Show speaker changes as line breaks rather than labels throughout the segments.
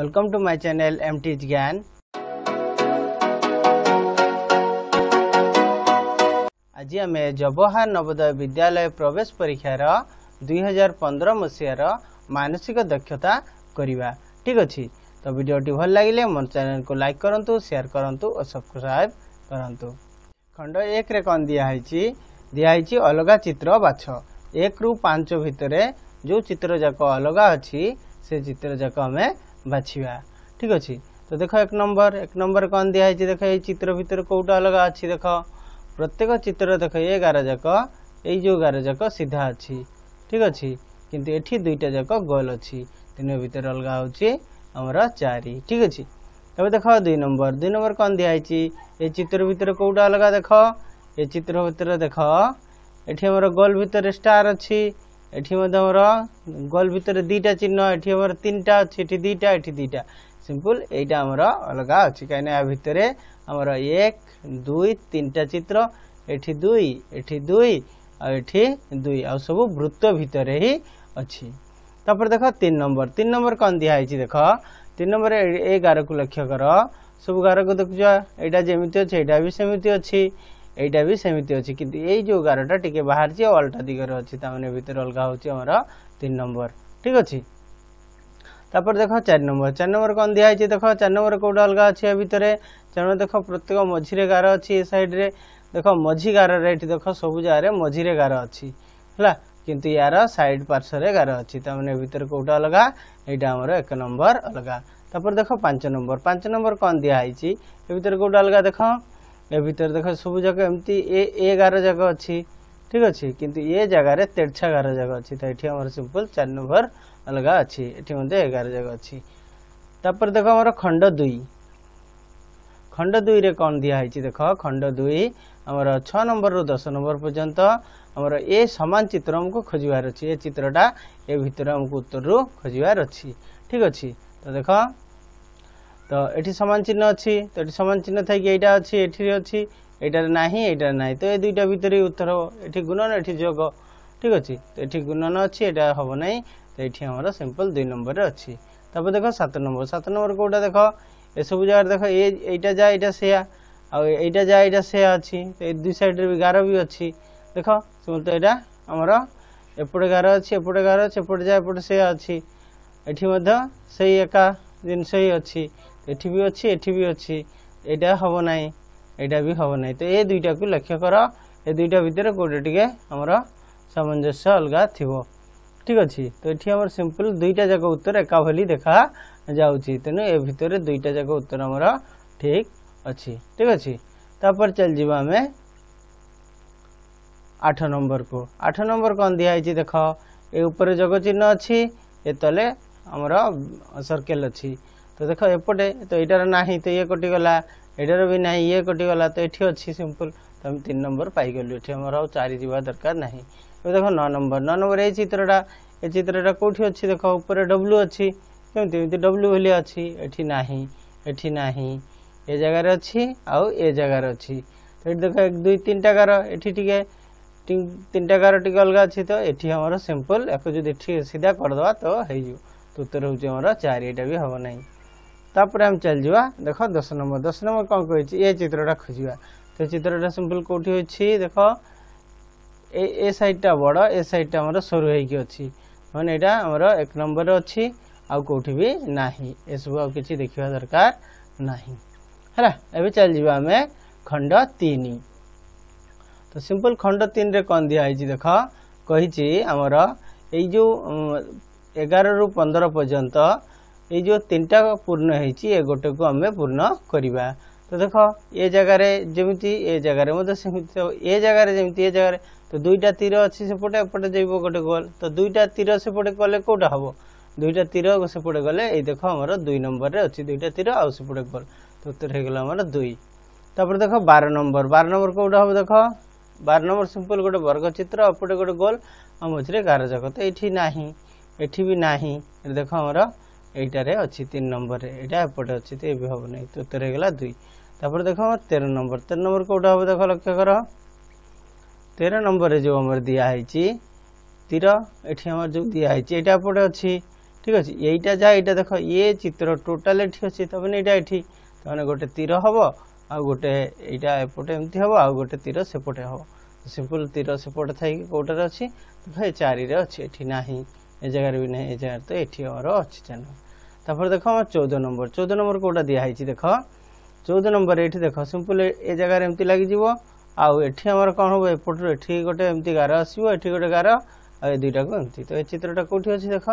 welcome to my channel एम टीज ज्ञान आज आम जवाहर नवोदय विद्यालय प्रवेश परीक्षार दुई हजार पंद्रह मसीहार मानसिक दक्षता करवा ठीक अच्छे तो भिडटी भल लगे मोर चैनल को लाइक करूँ सेयार करूँ और सब्सक्राइब करूँ खंड एक कौन दिखाई दिखाई अलग चित्र बाछ एक रु पांच भितर जो चित्र जाक अलग अच्छी से चित्र जाक आम বাছবা ঠিক আছে তো দেখ এক নম্বর এক নম্বর কম দিয়া হয়েছে দেখ এই চিত্র ভিতরে কোটা অলগা আছে দেখ প্রত্যেক চিত্র দেখ এ গার যাক এই যে গার যাক সিধা আছে ঠিক আছে কিন্তু এটি দুইটা যাক গোল আছে তিন ভিতরে অলগা হচ্ছে আমার চারি ঠিক আছে তবে দেখ দুই নম্বর দুই নম্বর কম দিয়া হয়েছে এই চিত্র ভিতরে কোটা অলগা দেখ এই চিত্র ভিতরে দেখ এটি আমার গোল ভিতরে স্টার আছে ଏଠି ମଧ୍ୟ ଆମର ଗୋଲ ଭିତରେ ଦୁଇଟା ଚିହ୍ନ ଏଠି ଆମର ତିନିଟା ଅଛି ଏଠି ଦୁଇଟା ଏଠି ଦୁଇଟା ସିମ୍ପୁଲ ଏଇଟା ଆମର ଅଲଗା ଅଛି କାହିଁକିନା ଏହା ଭିତରେ ଆମର ଏକ ଦୁଇ ତିନିଟା ଚିତ୍ର ଏଠି ଦୁଇ ଏଠି ଦୁଇ ଆଉ ଏଠି ଦୁଇ ଆଉ ସବୁ ବୃତ୍ତ ଭିତରେ ହିଁ ଅଛି ତାପରେ ଦେଖ ତିନି ନମ୍ବର ତିନି ନମ୍ବର କ'ଣ ଦିଆହେଇଛି ଦେଖ ତିନି ନମ୍ବର ଏ ଗାରକୁ ଲକ୍ଷ୍ୟ କର ସବୁ ଗାରକୁ ଦେଖୁଛ ଏଇଟା ଯେମିତି ଅଛି ଏଇଟା ବି ସେମିତି ଅଛି ଏଇଟା ବି ସେମିତି ଅଛି କିନ୍ତୁ ଏଇ ଯେଉଁ ଗାରଟା ଟିକେ ବାହାରିଛି ଆଉ ଅଲଟା ଦିଗରେ ଅଛି ତାମାନେ ଭିତରେ ଅଲଗା ହେଉଛି ଆମର ତିନି ନମ୍ବର ଠିକ୍ ଅଛି ତାପରେ ଦେଖ ଚାରି ନମ୍ବର ଚାରି ନମ୍ବର କ'ଣ ଦିଆହେଇଛି ଦେଖ ଚାରି ନମ୍ବର କେଉଁଟା ଅଲଗା ଅଛି ଏ ଭିତରେ ତେଣୁ ଦେଖ ପ୍ରତ୍ୟେକ ମଝିରେ ଗାର ଅଛି ଏ ସାଇଡ଼ରେ ଦେଖ ମଝି ଗାରରେ ଏଠି ଦେଖ ସବୁ ଜାଗାରେ ମଝିରେ ଗାର ଅଛି ହେଲା କିନ୍ତୁ ୟାର ସାଇଡ଼ ପାର୍ଶ୍ୱରେ ଗାର ଅଛି ତାମାନେ ଭିତରେ କେଉଁଟା ଅଲଗା ଏଇଟା ଆମର ଏକ ନମ୍ବର ଅଲଗା ତାପରେ ଦେଖ ପାଞ୍ଚ ନମ୍ବର ପାଞ୍ଚ ନମ୍ବର କ'ଣ ଦିଆହେଇଛି ଏ ଭିତରେ କେଉଁଟା ଅଲଗା ଦେଖ ए भितर देख सब जगह एमती ए एगार जगह अच्छी ठीक अच्छे कि जगार तेरछा गार जगह अच्छी तो ये आम सिंपल चार नंबर अलग अच्छी ये एगार जगह अच्छी तापर देख आम खंड दुई खंड दुई रे कौन दिखाई देख खंड दुई आमर छ नंबर रु दस नंबर पर्यटन आमर ए सामान चित्र आमको खोजार अच्छे ए चित्रटा ए भितर आमको उत्तर रु खोजार अच्छी ठीक अच्छे तो देखो ତ ଏଠି ସମାନ ଚିହ୍ନ ଅଛି ତ ଏଠି ସମାନ ଚିହ୍ନ ଥାଇକି ଏଇଟା ଅଛି ଏଠିରେ ଅଛି ଏଇଟାରେ ନାହିଁ ଏଇଟାରେ ନାହିଁ ତ ଏ ଦୁଇଟା ଭିତରେ ଉତ୍ତର ହେବ ଏଠି ଗୁଣନ ଏଠି ଯୋଗ ଠିକ୍ ଅଛି ତ ଏଠି ଗୁଣନ ଅଛି ଏଇଟା ହେବ ନାହିଁ ତ ଏଠି ଆମର ସିମ୍ପଲ୍ ଦୁଇ ନମ୍ବରରେ ଅଛି ତାପରେ ଦେଖ ସାତ ନମ୍ବର ସାତ ନମ୍ବର କେଉଁଟା ଦେଖ ଏସବୁ ଜାଗାରେ ଦେଖ ଏ ଏଇଟା ଯାହା ଏଇଟା ସେୟା ଆଉ ଏଇଟା ଯାହା ଏଇଟା ସେୟା ଅଛି ତ ଏ ଦୁଇ ସାଇଡ଼୍ରେ ବି ଗାର ବି ଅଛି ଦେଖ ସେମିତି ଏଇଟା ଆମର ଏପଟେ ଗାର ଅଛି ଏପଟେ ଗାର ଅଛି ଏପଟେ ଯାହା ଏପଟେ ସେୟା ଅଛି ଏଠି ମଧ୍ୟ ସେଇ ଏକା ଜିନିଷ ହିଁ ଅଛି ଏଠି ବି ଅଛି ଏଠି ବି ଅଛି ଏଇଟା ହେବ ନାହିଁ ଏଇଟା ବି ହେବ ନାହିଁ ତ ଏ ଦୁଇଟାକୁ ଲକ୍ଷ୍ୟ କର ଏ ଦୁଇଟା ଭିତରେ କେଉଁଟା ଟିକେ ଆମର ସାମଞ୍ଜସ୍ୟ ଅଲଗା ଥିବ ଠିକ୍ ଅଛି ତ ଏଠି ଆମର ସିମ୍ପଲ୍ ଦୁଇଟା ଯାକ ଉତ୍ତର ଏକା ଭଳି ଦେଖାଯାଉଛି ତେଣୁ ଏ ଭିତରେ ଦୁଇଟା ଯାକ ଉତ୍ତର ଆମର ଠିକ୍ ଅଛି ଠିକ୍ ଅଛି ତାପରେ ଚାଲିଯିବା ଆମେ ଆଠ ନମ୍ବରକୁ ଆଠ ନମ୍ବର କ'ଣ ଦିଆହେଇଛି ଦେଖ ଏ ଉପରେ ଯୋଗ ଚିହ୍ନ ଅଛି ଏ ତଳେ ଆମର ସର୍କେଲ୍ ଅଛି তো ଦେଖ ଏପଟେ ତ ଏଇଟାର ନାହିଁ ତ ଇଏ କଟିଗଲା ଏଇଟାର ବି ନାହିଁ ଇଏ କଟିଗଲା ତ ଏଠି ଅଛି ସିମ୍ପଲ୍ ତ ଆମେ ତିନି ନମ୍ବର ପାଇଗଲୁ ଏଠି ଆମର ଆଉ ଚାରି ଯିବା ଦରକାର ନାହିଁ ଏବେ ଦେଖ ନଅ ନମ୍ବର ନଅ ନମ୍ବର ଏଇ ଚିତ୍ରଟା ଏ ଚିତ୍ରଟା କେଉଁଠି ଅଛି ଦେଖ ଉପରେ ଡବ୍ଲୁ ଅଛି କେମିତି ଏମିତି ଡବ୍ଲୁ ଭଳିଆ ଅଛି ଏଠି ନାହିଁ ଏଠି ନାହିଁ ଏ ଜାଗାରେ ଅଛି ଆଉ ଏ ଜାଗାରେ ଅଛି ତ ଏଠି ଦେଖ ଏକ ଦୁଇ ତିନିଟା ଗାର ଏଠି ଟିକେ তিনটা গার টিকি অলগা আছে তো এটি আমার সিম্পল একু যদি সিধা করদেবা তো হয়ে যাব তো উত্তর হচ্ছে আমার চারি এটা বি হব না তাপরে আমি চালিযা দেখ দশ নম্বর দশ নম্বর কম করেছি এ চিত্রটা খোঁজা তো চিত্রটা সিম্পল কোটি অছি দেখ এ সাইডটা বড় এ সাইডটা আমার সরু হয়েকি অছি মানে এটা আমার এক নম্বর অছি আউ বি না এসব আউ কিছু দেখা দরকার না হ্যাঁ এবে চালিযা আমি খণ্ড তিন তো সিম্পল খণ্ড রে কন দিয়া হয়েছি দেখ কহিছি আমার এই যে রু পনেরো পর্যন্ত এই যে তিনটা পূর্ণ হয়েছি এ গোটেকু আমি পূর্ণ করা তো দেখ এ জায়গার যেমি এ জায়গার সেমিতি এ জায়গার যেমি এ জায়গার তো দুইটা তীর অছি সেপটে এপটে যাইব গোটে গোল তো দুইটা তীর সেপটে গলে কোটা হব দুইটা তীর সেপটে গলে এই দেখ আমার দুই নম্বরের অছি দুইটা তীর আউ সেপটে গোল তো উত্তর হয়ে গেল আমার দুই তারপরে দেখ বার নম্বর বার নম্বর কোটা হব দেখ বার নম্বর সিম্পল গোটে বর্গচিত্র অপটে গোটে গোল আর মঝিরে গারজাক তো এটি না এটি বি না দেখ আমার এইটারে অছি তিন নম্বরে এটা এপটে অছি তো এবে হব না তো উত্তর হয়ে গেল দুই তারপরে দেখো আমার তেরো নম্বর তেরো নম্বর কোটা হবে দেখো লক্ষ্য কর তেরো নম্বরে যে আমার দিয়া হয়েছি তীর এটি আমার যে দিয়া হয়েছে এটা এপটে অছি ঠিক আছে এইটা যা এটা দেখো ইয়ে চিত্র টোটাল এটি অছি তবে এটা এটি তাহলে গোটে তীর হব আর গোটে এইটা এপটে এমতি হব আর গোটে তীর সেপটে হব সিম্পল তীর সেপটে থাকি কোটার অছি দেখো এই চারিরে অছি এটি না এ জায়গার বি না এ জায়গার তো এটি আমার অছি জানো তারপরে দেখো আমার চৌদ নম্বর চৌদ নম্বর কোটা দিয়া হয়েছি দেখ চৌদ নম্বর এটি দেখ সিম্পল এ জায়গায় এমতি লাগিযোগ আউ এটি আমার কম হব এপট এটি গোটে এমতি গার আসব এটি গোটে গার আর এই দুইটা এমতি তো এই চিত্রটা কোটি অছি দেখ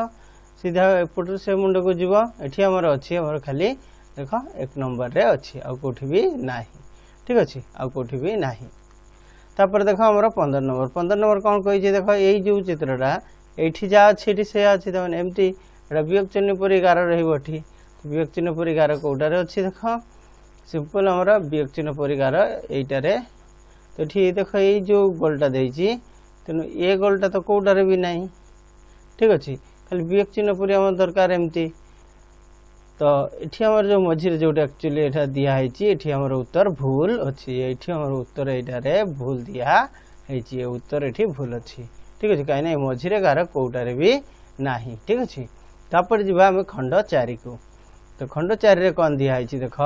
সিধা এপট সে মুন্ডক যাব এটি আমার অছি আমার খালি দেখ এক নম্বরে অছি আউ বি নাই ঠিক আছে আউ কোটি বি না তারপরে দেখ আমার পনের নম্বর পনের নম্বর কম কে দেখ এই যে চিত্রটা এইটি যা আছে এটি সে আছে তেমন এমতি এটা বিয়োগ চিহ্ন পরি গার রহব এটি বিয়োগ চিহ্ন পরি গার কোটার অছি দেখ সিম্পল আমার বিয়োগ চিহ্ন পরি গার এইটারে তো এটি দেখ এই যে গোলটা দিয়েছি তেমন এ গোলটা তো কোটার বি না ঠিক আছে খালি বিয়োগ চিহ্ন পরি আমার দরকার এমতি তো এটি আমার যে মঝিরে যেটা একচুয়ালি এটা দিয়া হয়েছি এটি আমার উত্তর ভুল অছি এটি আমার উত্তর এইটার ভুল দিয়া হয়েছি উত্তর এটি ভুল অছি ঠিক আছে কিনা এই মঝিরে কার কোটারে বি না ঠিক আছে ତାପରେ ଯିବା ଆମେ ଖଣ୍ଡ ଚାରିକୁ ତ ଖଣ୍ଡ ଚାରିରେ କ'ଣ ଦିଆହେଇଛି ଦେଖ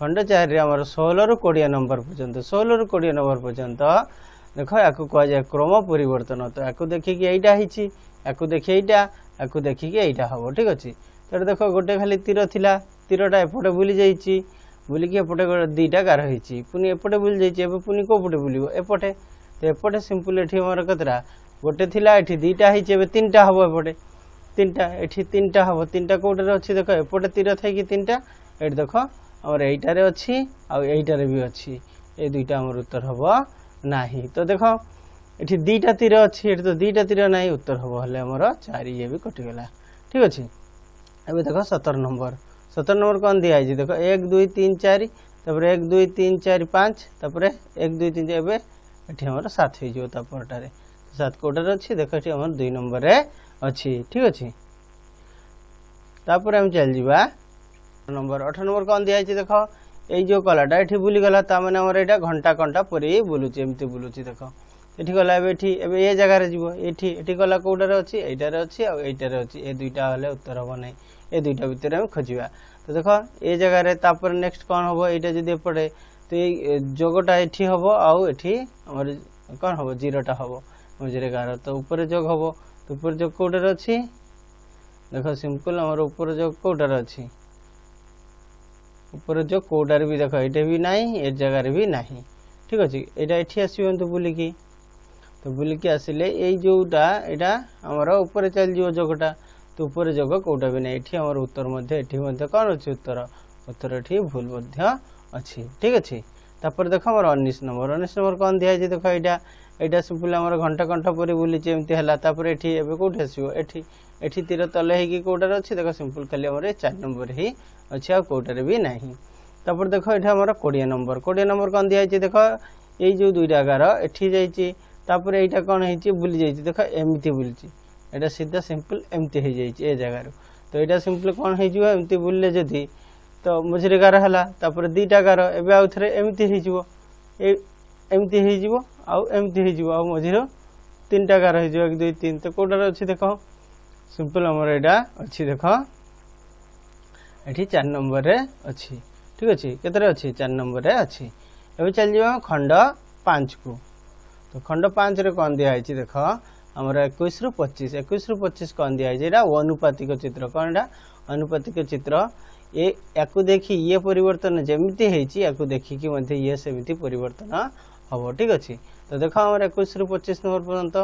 ଖଣ୍ଡ ଚାରିରେ ଆମର ଷୋହଳରୁ କୋଡ଼ିଏ ନମ୍ବର ପର୍ଯ୍ୟନ୍ତ ଷୋହଳରୁ କୋଡ଼ିଏ ନମ୍ବର ପର୍ଯ୍ୟନ୍ତ ଦେଖ ୟାକୁ କୁହାଯାଏ କ୍ରମ ପରିବର୍ତ୍ତନ ତ ୟାକୁ ଦେଖିକି ଏଇଟା ହେଇଛି ୟାକୁ ଦେଖି ଏଇଟା ୟାକୁ ଦେଖିକି ଏଇଟା ହେବ ଠିକ୍ ଅଛି ତେଣୁ ଦେଖ ଗୋଟେ ଖାଲି ତୀର ଥିଲା ତୀରଟା ଏପଟେ ବୁଲି ଯାଇଛି ବୁଲିକି ଏପଟେ ଦୁଇଟା ଗାର ହେଇଛି ପୁଣି ଏପଟେ ବୁଲି ଯାଇଛି ଏବେ ପୁଣି କେଉଁପଟେ ବୁଲିବ ଏପଟେ ତ ଏପଟେ ସିମ୍ପୁଲ ଏଠି ଆମର କେତେଟା ଗୋଟେ ଥିଲା ଏଠି ଦୁଇଟା ହେଇଛି ଏବେ ତିନିଟା ହେବ ଏପଟେ তিনটা এটি তিনটা হব তিনটা কোটারে অছি দেখো এপটে তীর থাকি তিনটা এটি দেখো আমার এইটারে অছি আর এইটারে বি অছি এই দুইটা আমার উত্তর হব না তো দেখো এটি দুইটা তীর অছি এটি তো দুইটা তীর নাই উত্তর হব হলে আমার চারি ইয়ে বি কটিগলা ঠিক আছে এবার দেখো সতের নম্বর সতের নম্বর কোন দিয়া হয়েছে দেখো এক দুই তিন চারি তারপরে এক দুই তিন চারি পাঁচ তারপরে এক দুই তিন এবে এটি আমার সাত হয়ে যাব তারপরটারে সাত কোটার অছি দেখো এটি আমার দুই নম্বরে ଅଛି ଠିକ୍ ଅଛି ତାପରେ ଆମେ ଚାଲିଯିବା ନମ୍ବର ଅଠର ନମ୍ବର କ'ଣ ଦିଆହେଇଛି ଦେଖ ଏଇ ଯେଉଁ କଲାଟା ଏଠି ବୁଲିଗଲା ତାମାନେ ଆମର ଏଇଟା ଘଣ୍ଟା କଣ୍ଟା ପରେ ବୁଲୁଛି ଏମିତି ବୁଲୁଛି ଦେଖ ଏଠି ଗଲା ଏବେ ଏଠି ଏବେ ଏ ଜାଗାରେ ଯିବ ଏଠି ଏଠି ଗଲା କେଉଁଟାରେ ଅଛି ଏଇଟାରେ ଅଛି ଆଉ ଏଇଟାରେ ଅଛି ଏ ଦୁଇଟା ହେଲେ ଉତ୍ତର ହେବ ନାହିଁ ଏ ଦୁଇଟା ଭିତରେ ଆମେ ଖୋଜିବା ତ ଦେଖ ଏ ଜାଗାରେ ତାପରେ ନେକ୍ସଟ କ'ଣ ହେବ ଏଇଟା ଯଦି ଏପଟେ ତ ଏଇ ଯୋଗଟା ଏଠି ହେବ ଆଉ ଏଠି ଆମର କ'ଣ ହେବ ଜିରୋଟା ହେବ ମଝିରେ ଗାର ତ ଉପରେ ଯୋଗ ହେବ উপরে যোগ কোটার ଅଛି ଦେଖ ସିମ୍ପଲ୍ ଆମର ଉପର ଯୋଗ କୋଟାର ଅଛି ଉପର ଯୋଗ କୋଟାରେ ବି ଦେଖ ଏଇଟା ବି ନାହିଁ ଏ ଜାଗାରେ ବି ନାହିଁ ଠିକ୍ ଅଛି ଏଇଟା ଏଠି ଆସିବନ୍ତୁ ବୁଲିକି ତ ବୁଲିକି ଆସିଲେ ଏଇ ଯେଉଁଟା ଏଇଟା ଆମର ଉପରେ ଚାଲିଯିବ ଯୋଗଟା ତ ଉପରେ ଯୋଗ କେଉଁଟା ବି ନାହିଁ ଏଠି ଆମର ଉତ୍ତର ମଧ୍ୟ ଏଠି ମଧ୍ୟ କ'ଣ ଅଛି ଉତ୍ତର ଉତ୍ତର ଏଠି ଭୁଲ ମଧ୍ୟ ଅଛି ଠିକ୍ ଅଛି ତାପରେ ଦେଖ ଆମର ଉଣେଇଶ ନମ୍ବର ଉଣେଇଶ ନମ୍ବର କ'ଣ ଦିଆହେଇଛି ଦେଖ ଏଇଟା ଏଇଟା ସିମ୍ପଲି ଆମର ଘଣ୍ଟ କଣ୍ଠ ପରି ବୁଲିଛି ଏମିତି ହେଲା ତାପରେ ଏଠି ଏବେ କେଉଁଠି ଆସିବ ଏଠି ଏଠି ତୀର ତଲେ ହେଇକି କେଉଁଟାରେ ଅଛି ଦେଖ ସିମ୍ପଲ ଖାଲି ଆମର ଚାରି ନମ୍ବର ହିଁ ଅଛି ଆଉ କେଉଁଟାରେ ବି ନାହିଁ ତାପରେ ଦେଖ ଏଠି ଆମର କୋଡ଼ିଏ ନମ୍ବର କୋଡ଼ିଏ ନମ୍ବର କ'ଣ ଦିଆହେଇଛି ଦେଖ ଏଇ ଯେଉଁ ଦୁଇଟା ଏଗାର ଏଠି ଯାଇଛି ତାପରେ ଏଇଟା କ'ଣ ହେଇଛି ବୁଲି ଯାଇଛି ଦେଖ ଏମିତି ବୁଲିଛି ଏଇଟା ସିଧା ସିମ୍ପଲ ଏମିତି ହେଇଯାଇଛି ଏ ଜାଗାରୁ ତ ଏଇଟା ସିମ୍ପଲ କ'ଣ ହେଇଯିବ ଏମିତି ବୁଲିଲେ ଯଦି ତ ମଝିରେ ଗାର ହେଲା ତାପରେ ଦୁଇଟା ଗାର ଏବେ ଆଉ ଥରେ ଏମିତି ହେଇଯିବ ଏମିତି ହେଇଯିବ ଆଉ ଏମିତି ହେଇଯିବ ଆଉ ମଝିର ତିନିଟା ଗାର ହେଇଯିବ ଏକ ଦୁଇ ତିନି ତ କେଉଁଟାରେ ଅଛି ଦେଖ ସିମ୍ପଲ୍ ଆମର ଏଇଟା ଅଛି ଦେଖ ଏଠି ଚାରି ନମ୍ବରରେ ଅଛି ଠିକ୍ ଅଛି କେତେରେ ଅଛି ଚାରି ନମ୍ବରରେ ଅଛି ଏବେ ଚାଲିଯିବା ଖଣ୍ଡ ପାଞ୍ଚକୁ ତ ଖଣ୍ଡ ପାଞ୍ଚରେ କ'ଣ ଦିଆହେଇଛି ଦେଖ ଆମର ଏକୋଇଶରୁ ପଚିଶ ଏକୋଇଶରୁ ପଚିଶ କ'ଣ ଦିଆହେଇଛି ଏଇଟା ଅନୁପାତିକ ଚିତ୍ର କ'ଣ ଏଇଟା ଅନୁପାତିକ ଚିତ୍ର ଏ ୟାକୁ ଦେଖି ଇଏ ପରିବର୍ତ୍ତନ ଯେମିତି ହେଇଛି ୟାକୁ ଦେଖିକି ମଧ୍ୟ ଇଏ ସେମିତି ପରିବର୍ତ୍ତନ ହେବ ଠିକ୍ ଅଛି তো দেখো আমার একুশରୁ পঁଚିଶ নম্বর পର୍ଯ୍যন্ত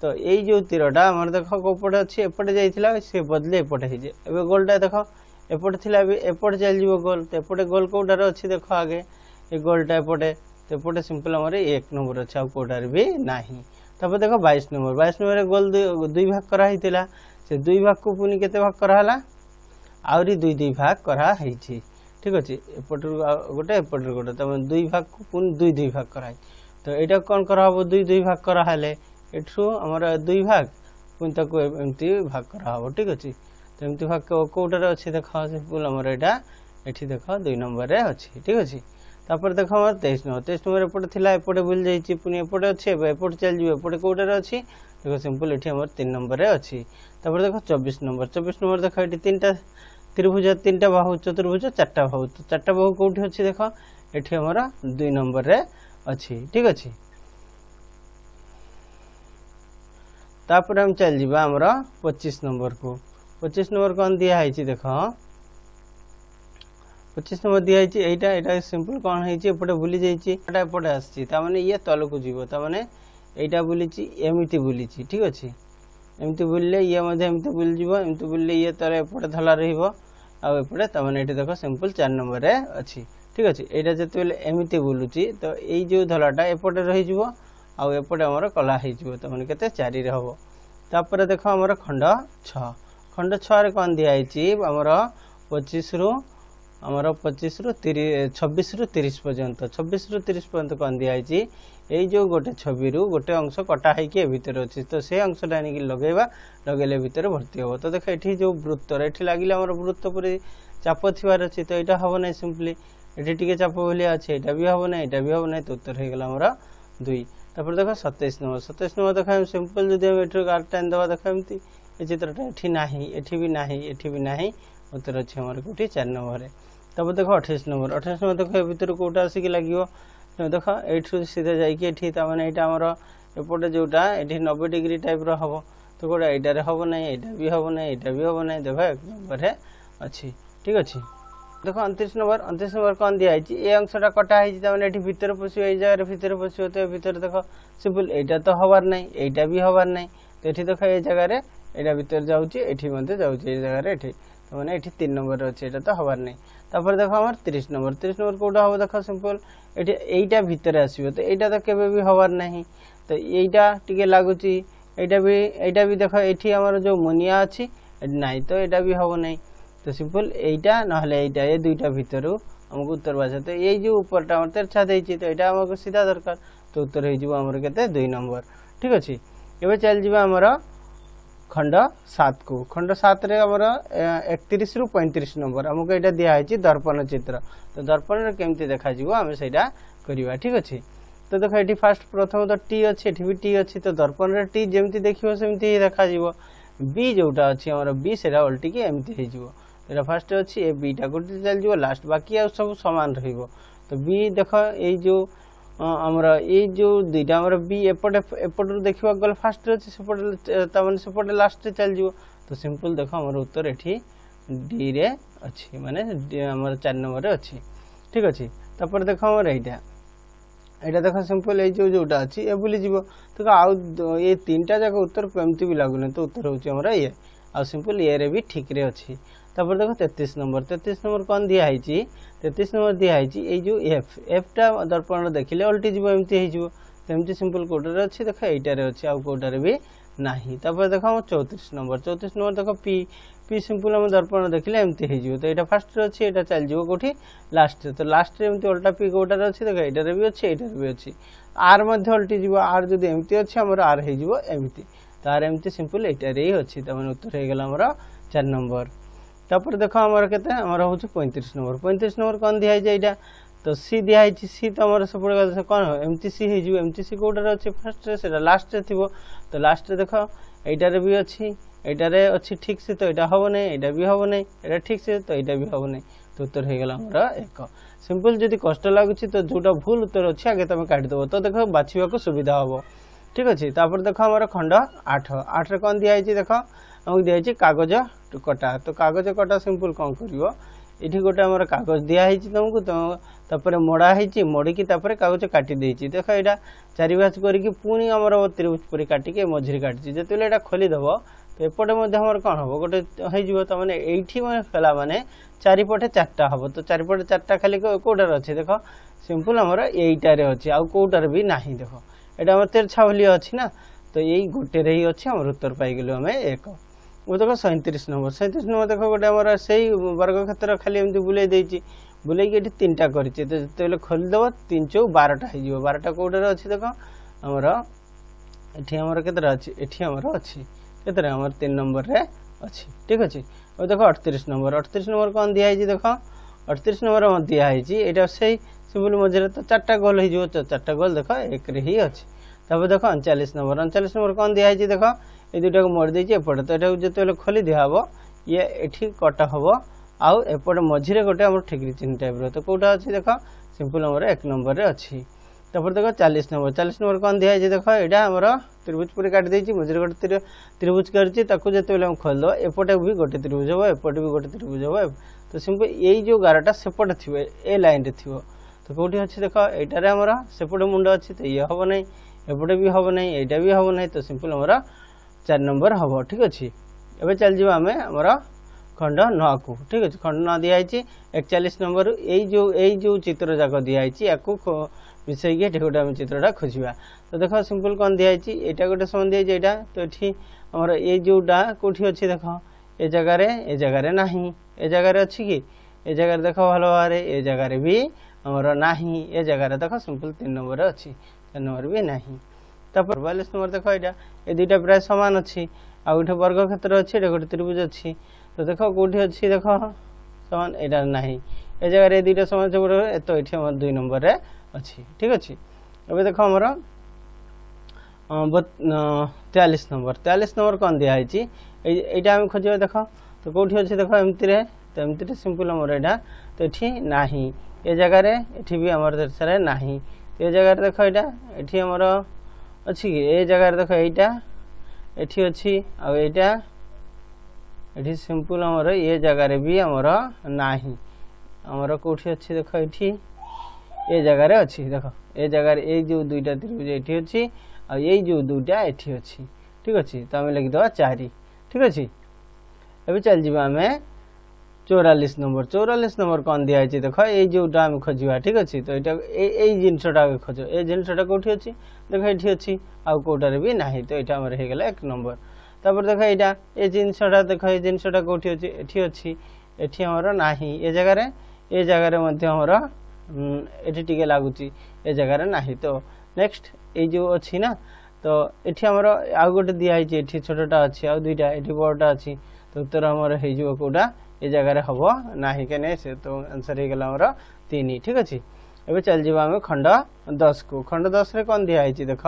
তো এই ଯେଉଁ ତୀରଟା ଆମର ଦେଖ କେଉଁପଟେ ଅଛି ଏପଟେ ଯାଇଥିଲା ସେ ବଦଲି ଏପଟେ ହେଇଯାଏ ଏବେ ଗୋଲ୍ଟା ଦେଖ ଏପଟେ ଥିଲା ବି ଏପଟେ ଚାଲିଯିବ ଗୋଲ୍ ତ ଏପଟେ ଗୋଲ୍ କେଉଁଟାରେ ଅଛି ଦେଖ ଆଗେ ଏ ଗୋଲ୍ଟା ଏପଟେ ତ ଏପଟେ ସିମ୍ପଲ୍ ଆମର ଏକ ନମ୍ବର ଅଛି ଆଉ କେଉଁଟାରେ ବି ନାହିଁ ତାପରେ ଦେଖ ବାଇଶ ନମ୍ବର ବାଇଶ ନମ୍ବରରେ ଗୋଲ୍ ଦୁଇ ଭାଗ କରାହେଇଥିଲା ସେ ଦୁଇ ଭାଗକୁ ପୁଣି କେତେ ଭାଗ କରାହେଲା ଆହୁରି ଦୁଇ ଦୁଇ ଭାଗ କରାହେଇଛି ଠିକ୍ ଅଛି ଏପଟରୁ ଗୋଟେ ଏପଟରୁ ଗୋଟେ ତାପରେ ଦୁଇ ଭାଗକୁ ପୁଣି ଦୁଇ ଦୁଇ ଭାଗ କରାହେଇଛି তো এটা কোন করা হব দুই দুই ভাগ করা হলে এটু আমার দুই ভাগ ପୁଣି ତାକୁ ଏମିତି ଭାଗ କରାହେବ ଠିକ୍ ଅଛି ତ ଏମିତି ଭାଗ କେଉଁଟାରେ ଅଛି ଦେଖ ସେ ପୁଲ୍ ଆମର ଏଇଟା ଏଠି ଦେଖ ଦୁଇ ନମ୍ବରରେ ଅଛି ଠିକ୍ ଅଛି ତାପରେ ଦେଖ ଆମର ତେଇଶ ନମ୍ବର ତେଇଶ ନମ୍ବର ଏପଟେ ଥିଲା ଏପଟେ ଭୁଲି ଯାଇଛି ପୁଣି ଏପଟେ ଅଛି ଏବେ ଏପଟେ ଚାଲିଯିବ ଏପଟେ କେଉଁଟାରେ ଅଛି ଦେଖ ସିମ୍ପଲ୍ ଏଠି ଆମର ତିନି ନମ୍ବରରେ ଅଛି ତାପରେ ଦେଖ ଚବିଶ ନମ୍ବର ଚବିଶ ନମ୍ବର ଦେଖ ଏଠି ତିନିଟା ତ୍ରିଭୁଜ ତିନିଟା ବାହୁ ଚତୁର୍ଭୁଜ ଚାରିଟା ବାହୁ ଚାରିଟା ବାହୁ କେଉଁଠି ଅଛି ଦେଖ ଏଠି ଆମର ଦୁଇ ନମ୍ବରରେ अच्छी ठीक अच्छे तापर हम चल जावा आमर पचिश नंबर को पचिश नंबर कौन दिखाई देख पचिश नंबर दिखाई यहीटा यहाँ सीम्पल कौन होपटे बुली जापटे आसने ये तलक जीव तमें यहाँ बुली एमती बुली ठीक अच्छे एमती बुलिले ये एमती बुली एमती बुलिले ये तोर एपटे धला रहा एपटे तमें ये देख सीम्पल चार नंबर अच्छी ଠିକ୍ ଅଛି ଏଇଟା ଯେତେବେଳେ ଏମିତି ବୁଲୁଛି ତ ଏଇ ଯେଉଁ ଧଳାଟା ଏପଟେ ରହିଯିବ ଆଉ ଏପଟେ ଆମର କଳା ହେଇଯିବ ତ ମାନେ କେତେ ଚାରିରେ ହେବ ତାପରେ ଦେଖ ଆମର ଖଣ୍ଡ ଛଅ ଖଣ୍ଡ ଛଅରେ କ'ଣ ଦିଆହେଇଛି ଆମର ପଚିଶରୁ ଆମର ପଚିଶରୁ ତିରି ଛବିଶରୁ ତିରିଶ ପର୍ଯ୍ୟନ୍ତ ଛବିଶରୁ ତିରିଶ ପର୍ଯ୍ୟନ୍ତ କ'ଣ ଦିଆହେଇଛି ଏଇ ଯେଉଁ ଗୋଟେ ଛବିରୁ ଗୋଟେ ଅଂଶ କଟା ହେଇକି ଏ ଭିତରେ ଅଛି ତ ସେ ଅଂଶଟା ଆଣିକି ଲଗେଇବା ଲଗେଇଲେ ଭିତରେ ଭର୍ତ୍ତି ହେବ ତ ଦେଖ ଏଠି ଯେଉଁ ବୃତ୍ତର ଏଠି ଲାଗିଲେ ଆମର ବୃତ୍ତ ପୁରୀ ଚାପ ଥିବାର ଅଛି ତ ଏଇଟା ହେବ ନାହିଁ ସିମ୍ପଲି এটি টিকে চাপ ভুলে আছে এটা বি হবে না এটা বি হবে না তো উত্তর হয়ে গেল আমরা দুই তারপরে দেখো সতেইশ নম্বর সতেইশ নম্বর দেখো আমি সিম্পল যদি আমি এটির আর টাইম দেওয়া দেখো এমতি এই চিত্রটা এটি না এটি বি না এটি বি না উত্তর আছে আমার কোটি চার নম্বরে তারপর দেখো অঠাইশ নম্বর অঠাইশ নম্বর দেখো এ ভিতরে কোটা আসিকি লাগিব দেখ এইঠু সিধা যাইকি এটি তার মানে এইটা আমার এপটে যেটা এটি নবে ডিগ্রি টাইপর হব তো কোটা এইটারে হব না এটা বি হব না এটা বি হব না দেখো এক নম্বরে আছে ঠিক আছে দেখো অনত্রিশ নম্বর অনত্রিশ নম্বর কম দিয়া হয়েছে এই অংশটা কটা হয়েছে তার মানে এটি ভিতরে পশিব এই জায়গায় ভিতরে পশিব তো ভিতরে দেখো সিম্পল এইটা তো হবার নাই এইটা বি হবার নাই তো এটি দেখো এই জায়গায় এটা ভিতরে যাচ্ছে এটি মধ্যে যাচ্ছে এই জায়গায় এটি তার মানে এটি তিন নম্বরে আছে এটা তো হবার নাই তারপরে দেখো আমার তিরিশ নম্বর তিরিশ নম্বর কোটা হবো দেখো সিম্পল এটি এইটা ভিতরে আসবে তো এইটা তো কেবে বি হবার নাই তো এইটা টিকে লাগুছি এইটা বি এইটা বি দেখো এটি আমার যে মুনিয়া আছে নাই তো এটা বি হব নাই তো সিম্পল এইটা নহলে এইটা এই দুইটা ভিতরু আমাকে উত্তর বাজাতে এই যে উপরটা আমার ছাদ হয়েছে তো এটা আমাকে সিধা দরকার তো উত্তর হয়ে যাব আমার কেতে দুই নম্বর ঠিক আছে এবার চাল যাব আমার খণ্ড সাত কু খণ্ড সাতরে আমার একত্রিশ রু পঁয়ত্রিশ নম্বর আমাকে এটা দিয়া হয়েছে দর্পণ চিত্র তো দর্পণের কেমতি দেখা যাব আমি সেইটা করা ঠিক আছে তো দেখো এটি ফার্স্ট প্রথমত টি অছি এটি বি টি অছি তো দর্পণের টি যেমতি দেখিব সেমতি দেখা যাব বি যেটা অছি আমার বি সেটা উল্টিকি এমতি হয়ে যাব এটা ফার্স্ট অছি এ বিটা গোটে চালিযোগ লাস্ট বাকি আর সব সমান রহব তো বি দেখ এই যে আমার এই যে দুইটা আমার বি এপটে এপটর দেখা গেলে ফার্স্ট অছি সেপটে তার মানে সেপটে লাস্টে চালিযোগ তো সিম্পল দেখ আমার উত্তর এটি ডি রে অছি মানে আমার চার নম্বরে অছি ঠিক আছে তারপরে দেখ আমার এইটা এটা দেখ সিম্পল এই যে যেটা আছে এ বুলি যাব দেখ আউ এই তিনটা যাক উত্তর কেমতি বি লাগুনি তো উত্তর হচ্ছে আমার ইয়ে আর সিম্পল ইয়ে রে বি ঠিক রে অছি তারপরে দেখো তেত্রিশ নম্বর তেত্রিশ নম্বর কোন দিয়া হয়েছি তেত্রিশ নম্বর দিয়া হয়েছি এই যে এফ এফটা দর্পণর দেখলে অল্টি যাব এমতি হয়ে সেমতি সিম্পল কোটার অছি দেখ এইটার অছি আউ কোটার বি ନାହିଁ ତାପରେ ଦେଖ ଆମ ଚଉତିରିଶ ନମ୍ବର ଚଉତିରିଶ ନମ୍ବର ଦେଖ ପି ପି ସିମ୍ପୁଲ ଆମେ ଦର୍ପଣ ଦେଖିଲେ ଏମିତି ହେଇଯିବ ତ ଏଇଟା ଫାଷ୍ଟରେ ଅଛି ଏଇଟା ଚାଲିଯିବ କେଉଁଠି ଲାଷ୍ଟରେ ତ ଲାଷ୍ଟରେ ଏମିତି ଅଲଟା ପି କେଉଁଟାରେ ଅଛି ଦେଖ ଏଇଟାରେ ବି ଅଛି ଏଇଟାରେ ବି ଅଛି ଆର୍ ମଧ୍ୟ ଅଲଟିଯିବ ଆର୍ ଯଦି ଏମିତି ଅଛି ଆମର ଆର୍ ହେଇଯିବ ଏମିତି ତ ଆର୍ ଏମିତି ସିମ୍ପୁଲ ଏଇଟାରେ ହିଁ ଅଛି ତାମାନେ ଉତ୍ତର ହେଇଗଲା ଆମର ଚାରି ନମ୍ବର তারপরে দেখ আমার কেতে আমার হচ্ছে পঁয়ত্রিশ নম্বর পঁয়ত্রিশ নম্বর কম দিয়ে হয়েছে এইটা তো সি দিয়া হয়েছে সি তো আমার সেপটে কম এমতি সি হয়ে যাব এমতি সি কোটার অছে ফার্স্টে সেটা লাস্টে থিব তো লাস্টে দেখ এইটার বি অটার এইটারে অছি ঠিক সে তো এটা হব না এটা বি হব না এটা ঠিক সে তো এটা বি হব না তো উত্তর হয়ে গেল আমার এক সিম্পল যদি কষ্ট লাগুছে তো যেটা ভুল উত্তর অছে আগে তুমি কাটি কাটিদেব তো দেখ বাছবাকে সুবিধা হব ঠিক আছে তারপরে দেখ আমার খণ্ড আঠ আঠরে কম দিয়া হয়েছে দেখ ଆମକୁ ଦିଆହେଇଛି କାଗଜ କଟା ତ କାଗଜ କଟା ସିମ୍ପଲ୍ କ'ଣ କରିବ ଏଠି ଗୋଟେ ଆମର କାଗଜ ଦିଆହେଇଛି ତୁମକୁ ତାପରେ ମଡ଼ା ହେଇଛି ମଡ଼ିକି ତାପରେ କାଗଜ କାଟି ଦେଇଛି ଦେଖ ଏଇଟା ଚାରିଭାସ କରିକି ପୁଣି ଆମର ତ୍ରିଭୁଜ ପରି କାଟିକି ମଝିରେ କାଟିଛି ଯେତେବେଳେ ଏଇଟା ଖୋଲିଦେବ ତ ଏପଟେ ମଧ୍ୟ ଆମର କ'ଣ ହେବ ଗୋଟେ ହେଇଯିବ ତାମାନେ ଏଇଠି ହେଲା ମାନେ ଚାରିପଟେ ଚାରିଟା ହେବ ତ ଚାରିପଟେ ଚାରିଟା ଖାଲି କେଉଁଟାରେ ଅଛି ଦେଖ ସିମ୍ପଲ୍ ଆମର ଏଇଟାରେ ଅଛି ଆଉ କେଉଁଟାରେ ବି ନାହିଁ ଦେଖ ଏଇଟା ଆମର ତେରଛା ବୋଲି ଅଛି ନା ତ ଏଇ ଗୋଟେରେ ହିଁ ଅଛି ଆମର ଉତ୍ତର ପାଇଗଲୁ ଆମେ ଏକ ମୁଁ ଦେଖ ସଇଁତିରିଶ ନମ୍ବର ସଇଁତିରିଶ ନମ୍ବର ଦେଖ ଗୋଟେ ଆମର ସେଇ ବର୍ଗକ୍ଷେତ୍ର ଖାଲି ଏମିତି ବୁଲେଇ ଦେଇଛି ବୁଲେଇକି ଏଠି ତିନିଟା କରିଛି ତ ଯେତେବେଳେ ଖୋଲିଦେବ ତିନି ଚଉ ବାରଟା ହେଇଯିବ ବାରଟା କେଉଁଟାରେ ଅଛି ଦେଖ ଆମର ଏଠି ଆମର କେତେଟା ଅଛି ଏଠି ଆମର ଅଛି କେତେଟା ଆମର ତିନି ନମ୍ବରରେ ଅଛି ଠିକ୍ ଅଛି ଆଉ ଦେଖ ଅଠତିରିଶ ନମ୍ବର ଅଠତିରିଶ ନମ୍ବର କ'ଣ ଦିଆହେଇଛି ଦେଖ ଅଠତିରିଶ ନମ୍ବର ଦିଆହେଇଛି ଏଇଟା ସେଇ ସିମ୍ବଲ ମଝିରେ ତ ଚାରିଟା ଗୋଲ୍ ହେଇଯିବ ଚାରିଟା ଗୋଲ୍ ଦେଖ ଏକରେ ହିଁ ଅଛି ତାପରେ ଦେଖ ଅଣଚାଳିଶ ନମ୍ବର ଅଣଚାଳିଶ ନମ୍ବର କ'ଣ ଦିଆହେଇଛି ଦେଖ এই দুইটাকে মরি ଦେଇଛି ଏପଟେ ତ ଏଟାକୁ ଯେତେବେଳେ ଖୋଲି ଦିଆହେବ ଇଏ ଏଠି କଟା ହେବ ଆଉ ଏପଟେ ମଝିରେ ଗୋଟେ ଆମର ଠିକିରି ଚିହ୍ନ ଟାଇପ୍ର ତ କେଉଁଟା ଅଛି ଦେଖ ସିମ୍ପୁଲ୍ ଆମର ଏକ ନମ୍ବରରେ ଅଛି ତାପରେ ଦେଖ ଚାଳିଶ ନମ୍ବର ଚାଳିଶ ନମ୍ବର କ'ଣ ଦିଆହେଇଛି ଦେଖ ଏଇଟା ଆମର ତ୍ରିଭୁଜ ପୁରୀ କାଟିଦେଇଛି ମଝିରେ ଗୋଟେ ତ୍ରିଭୁଜ କରିଛି ତାକୁ ଯେତେବେଳେ ଆମେ ଖୋଲିଦେବା ଏପଟେ ବି ଗୋଟେ ତ୍ରିଭୁଜ ହେବ ଏପଟେ ବି ଗୋଟେ ତ୍ରିଭୁଜ ହେବ ତ ସିମ୍ପଲ୍ ଏଇ ଯେଉଁ ଗାରଟା ସେପଟେ ଥିବ ଏ ଲାଇନ୍ରେ ଥିବ ତ କେଉଁଠି ଅଛି ଦେଖ ଏଇଟାରେ ଆମର ସେପଟେ ମୁଣ୍ଡ ଅଛି ତ ଇଏ ହେବ ନାହିଁ ଏପଟେ ବି ହେବ ନାହିଁ ଏଇଟା ବି ହେବ ନାହିଁ ତ ସିମ୍ପଲ୍ ଆମର ଚାରି ନମ୍ବର ହେବ ଠିକ୍ ଅଛି ଏବେ ଚାଲିଯିବା ଆମେ ଆମର ଖଣ୍ଡ ନଅକୁ ଠିକ୍ ଅଛି ଖଣ୍ଡ ନଅ ଦିଆହେଇଛି ଏକଚାଳିଶ ନମ୍ବର ଏଇ ଯେଉଁ ଏଇ ଯେଉଁ ଚିତ୍ର ଯାକ ଦିଆହେଇଛି ୟାକୁ ମିଶାଇକି ଏଠି ଗୋଟେ ଆମେ ଚିତ୍ରଟା ଖୋଜିବା ତ ଦେଖ ସିମ୍ପଲ୍ କ'ଣ ଦିଆହେଇଛି ଏଇଟା ଗୋଟେ ସମାନ ଦିଆହେଇଛି ଏଇଟା ତ ଏଠି ଆମର ଏଇ ଯେଉଁଟା କେଉଁଠି ଅଛି ଦେଖ ଏ ଜାଗାରେ ଏ ଜାଗାରେ ନାହିଁ ଏ ଜାଗାରେ ଅଛି କି ଏ ଜାଗାରେ ଦେଖ ଭଲ ଭାବରେ ଏ ଜାଗାରେ ବି ଆମର ନାହିଁ ଏ ଜାଗାରେ ଦେଖ ସିମ୍ପଲ୍ ତିନି ନମ୍ବର ଅଛି ତିନି ନମ୍ବର ବି ନାହିଁ ତାପରେ ଅଡ଼ବାଲିଶ ନମ୍ବର ଦେଖ ଏଇଟା ଏ ଦୁଇଟା ପ୍ରାୟ ସମାନ ଅଛି ଆଉ ଗୋଟେ ବର୍ଗକ୍ଷେତ୍ର ଅଛି ଏଇଟା ଗୋଟେ ତ୍ରିଭୁଜ ଅଛି ତ ଦେଖ କେଉଁଠି ଅଛି ଦେଖ ସମାନ ଏଇଟା ନାହିଁ ଏ ଜାଗାରେ ଏ ଦୁଇଟା ସମାନ ସେପଟ ଏ ତ ଏଠି ଆମର ଦୁଇ ନମ୍ବରରେ ଅଛି ଠିକ୍ ଅଛି ଏବେ ଦେଖ ଆମର ତେୟାଳିଶ ନମ୍ବର ତେୟାଳିଶ ନମ୍ବର କ'ଣ ଦିଆହେଇଛି ଏଇଟା ଆମେ ଖୋଜିବା ଦେଖ ତ କେଉଁଠି ଅଛି ଦେଖ ଏମିତିରେ ତ ଏମିତିରେ ସିମ୍ପୁଲ ଆମର ଏଇଟା ତ ଏଠି ନାହିଁ ଏ ଜାଗାରେ ଏଠି ବି ଆମର ଦେଶରେ ନାହିଁ ଏ ଜାଗାରେ ଦେଖ ଏଇଟା ଏଠି ଆମର ଅଛି କି ଏ ଜାଗାରେ ଦେଖ ଏଇଟା ଏଠି ଅଛି ଆଉ ଏଇଟା ଏଠି ସିମ୍ପୁଲ୍ ଆମର ଏ ଜାଗାରେ ବି ଆମର ନାହିଁ ଆମର କେଉଁଠି ଅଛି ଦେଖ ଏଠି ଏ ଜାଗାରେ ଅଛି ଦେଖ ଏ ଜାଗାରେ ଏଇ ଯେଉଁ ଦୁଇଟା ତ୍ରିଭୁଜ ଏଠି ଅଛି ଆଉ ଏଇ ଯେଉଁ ଦୁଇଟା ଏଠି ଅଛି ଠିକ୍ ଅଛି ତ ଆମେ ଲେଖିଦେବା ଚାରି ଠିକ୍ ଅଛି ଏବେ ଚାଲିଯିବା ଆମେ চৌরাল্লিশ নম্বর চৌরাল্লিশ নম্বর কন দিয়া হয়েছে দেখ এই যেটা আমি খোঁজা ঠিক আছে তো এটা এই জিনিসটা আমি খোঁজ এই জিনিসটা কোটি অছি দেখ এটি অছি আউ কোটারে বি না তো এটা আমার হয়ে গেল এক নম্বর তারপর দেখ এইটা এই জিনিসটা দেখ এই জিনিসটা কোটি অছি এটি অছি এটি আমার না এ জায়গায় এ জায়গায় মধ্যে আমার এটি টিকে লাগুচি এ জায়গায় না তো নেক্সট এই যে অছি না তো এটি আমার আউ গোটে দিয়া হয়েছে এটি ছোটটা অছি আউ দুইটা এটি বড়টা অছি তো উত্তর আমার হয়ে যাব কোটা ଏ ଜାଗାରେ ହେବ ନାହିଁ କି ନାହିଁ ସେ ତ ଆନ୍ସର ହେଇଗଲା ଆମର ତିନି ଠିକ୍ ଅଛି ଏବେ ଚାଲିଯିବା ଆମେ ଖଣ୍ଡ ଦଶକୁ ଖଣ୍ଡ ଦଶରେ କ'ଣ ଦିଆହେଇଛି ଦେଖ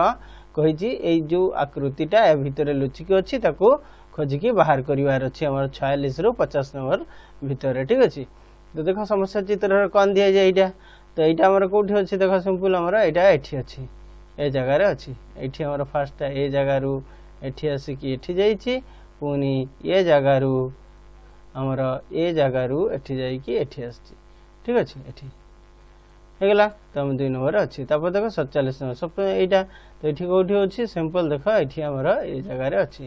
କହିଛି ଏଇ ଯେଉଁ ଆକୃତିଟା ଏହା ଭିତରେ ଲୁଚିକି ଅଛି ତାକୁ ଖୋଜିକି ବାହାର କରିବାର ଅଛି ଆମର ଛୟାଳିଶରୁ ପଚାଶ ନମ୍ବର ଭିତରେ ଠିକ୍ ଅଛି ତ ଦେଖ ସମସ୍ୟା ଚିତ୍ରର କ'ଣ ଦିଆଯାଏ ଏଇଟା ତ ଏଇଟା ଆମର କେଉଁଠି ଅଛି ଦେଖ ସିମ୍ପୁଲ୍ ଆମର ଏଇଟା ଏଠି ଅଛି ଏ ଜାଗାରେ ଅଛି ଏଠି ଆମର ଫାର୍ଷ୍ଟଟା ଏ ଜାଗାରୁ ଏଠି ଆସିକି ଏଠି ଯାଇଛି ପୁଣି ଏ ଜାଗାରୁ ଆମର ଏ ଜାଗାରୁ ଏଠି ଯାଇକି ଏଠି ଆସୁଛି ଠିକ୍ ଅଛି ଏଠି ହେଇଗଲା ତ ଆମେ ଦୁଇ ନମ୍ବର ଅଛି ତାପରେ ଦେଖ ସତଚାଳିଶ ନମ୍ବର ଏଇଟା ତ ଏଠି କେଉଁଠି ଅଛି ସିମ୍ପଲ ଦେଖ ଏଠି ଆମର ଏଇ ଜାଗାରେ ଅଛି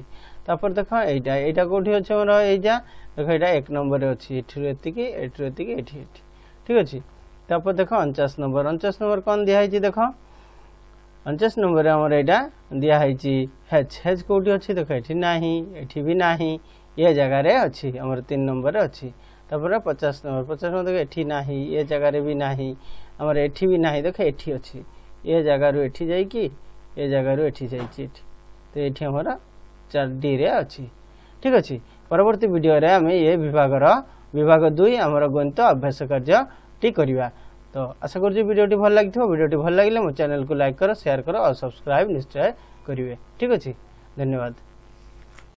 ତାପରେ ଦେଖ ଏଇଟା ଏଇଟା କେଉଁଠି ଅଛି ଆମର ଏଇଟା ଦେଖ ଏଇଟା ଏକ ନମ୍ବରରେ ଅଛି ଏଠିରୁ ଏତିକି ଏଠିରୁ ଏତିକି ଏଠି ଏଠି ଠିକ୍ ଅଛି ତାପରେ ଦେଖ ଅଣଚାଶ ନମ୍ବର ଅଣଚାଶ ନମ୍ବର କ'ଣ ଦିଆହେଇଛି ଦେଖ ଅଣଚାଶ ନମ୍ବରରେ ଆମର ଏଇଟା ଦିଆହେଇଛି ହେଚ୍ ହେଚ୍ କେଉଁଠି ଅଛି ଦେଖ ଏଠି ନାହିଁ ଏଠି ବି ନାହିଁ ये जगार अच्छी आमर तीन नंबर अच्छी तापर पचास नंबर पचास नंबर देख एटी ना ये जगार भी ना आमर एटी भी ना देख एटी अच्छी ये जगार एटी जा जगार एटी जा तो ये आमर चार डी अच्छी ठीक अच्छे परवर्त भिडियो आम ये विभाग विभाग दुई आम गणित अभ्यास कार्य टी तो आशा करीडियोटी भल लगे भिडियोटी भल लगे मो चैनल को लाइक कर सेयार कर और सब्सक्राइब निश्चय करेंगे ठीक अच्छे धन्यवाद